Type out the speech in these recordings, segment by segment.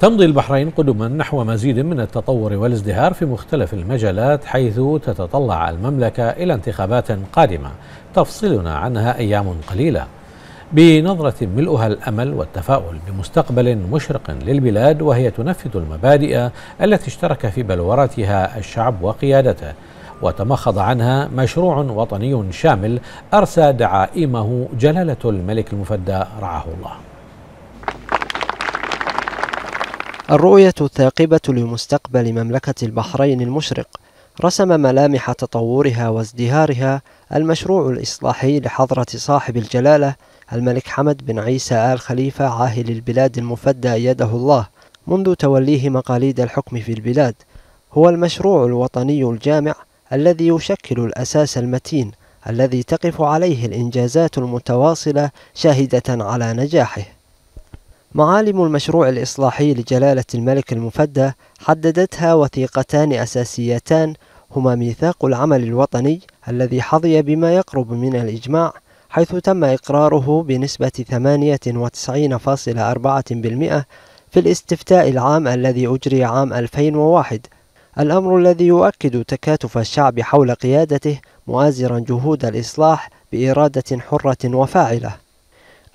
تمضي البحرين قدما نحو مزيد من التطور والازدهار في مختلف المجالات حيث تتطلع المملكة إلى انتخابات قادمة. تفصلنا عنها أيام قليلة. بنظرة ملؤها الأمل والتفاؤل بمستقبل مشرق للبلاد وهي تنفذ المبادئ التي اشترك في بلورتها الشعب وقيادته. وتمخض عنها مشروع وطني شامل أرسى دعائمه جلالة الملك المفدى رعاه الله. الرؤية الثاقبة لمستقبل مملكة البحرين المشرق رسم ملامح تطورها وازدهارها المشروع الإصلاحي لحضرة صاحب الجلالة الملك حمد بن عيسى آل خليفة عاهل البلاد المفدى يده الله منذ توليه مقاليد الحكم في البلاد. هو المشروع الوطني الجامع الذي يشكل الأساس المتين الذي تقف عليه الإنجازات المتواصلة شاهدة على نجاحه. معالم المشروع الإصلاحي لجلالة الملك المفدى حددتها وثيقتان أساسيتان هما ميثاق العمل الوطني الذي حظي بما يقرب من الإجماع حيث تم إقراره بنسبة 98.4% في الاستفتاء العام الذي أجري عام 2001 الأمر الذي يؤكد تكاتف الشعب حول قيادته مؤازرا جهود الإصلاح بإرادة حرة وفاعلة.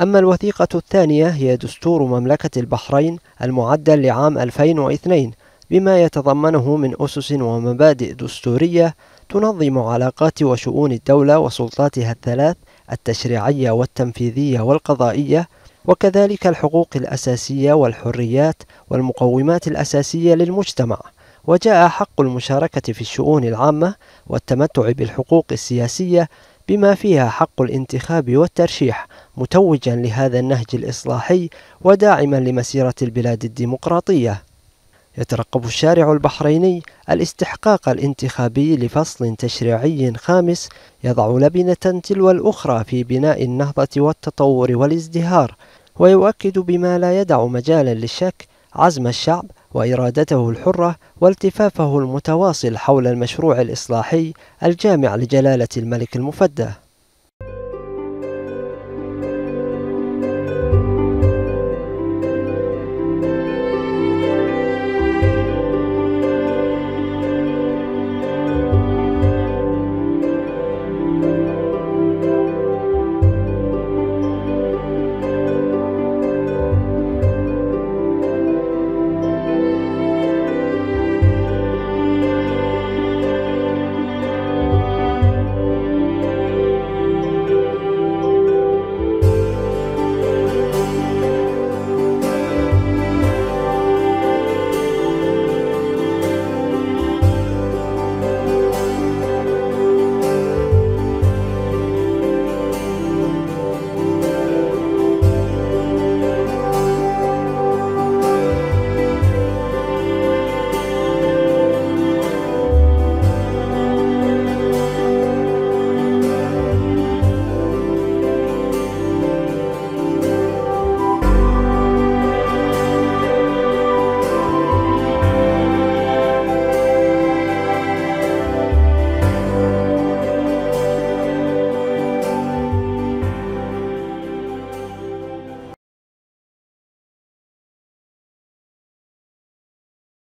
أما الوثيقة الثانية هي دستور مملكة البحرين المعدل لعام 2002 بما يتضمنه من أسس ومبادئ دستورية تنظم علاقات وشؤون الدولة وسلطاتها الثلاث التشريعية والتنفيذية والقضائية وكذلك الحقوق الأساسية والحريات والمقومات الأساسية للمجتمع. وجاء حق المشاركة في الشؤون العامة والتمتع بالحقوق السياسية بما فيها حق الانتخاب والترشيح متوجا لهذا النهج الإصلاحي وداعما لمسيرة البلاد الديمقراطية. يترقب الشارع البحريني الاستحقاق الانتخابي لفصل تشريعي خامس يضع لبنة تلو الأخرى في بناء النهضة والتطور والازدهار ويؤكد بما لا يدع مجالا للشك عزم الشعب وإرادته الحرة والتفافه المتواصل حول المشروع الإصلاحي الجامع لجلالة الملك المفدى.